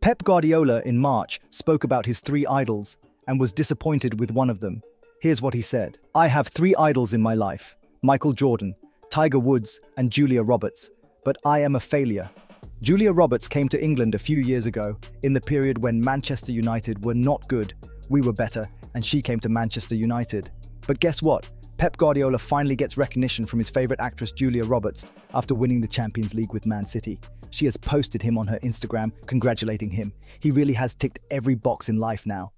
Pep Guardiola in March spoke about his three idols and was disappointed with one of them. Here's what he said I have three idols in my life Michael Jordan, Tiger Woods, and Julia Roberts, but I am a failure. Julia Roberts came to England a few years ago, in the period when Manchester United were not good, we were better, and she came to Manchester United. But guess what? Pep Guardiola finally gets recognition from his favourite actress Julia Roberts after winning the Champions League with Man City. She has posted him on her Instagram, congratulating him. He really has ticked every box in life now.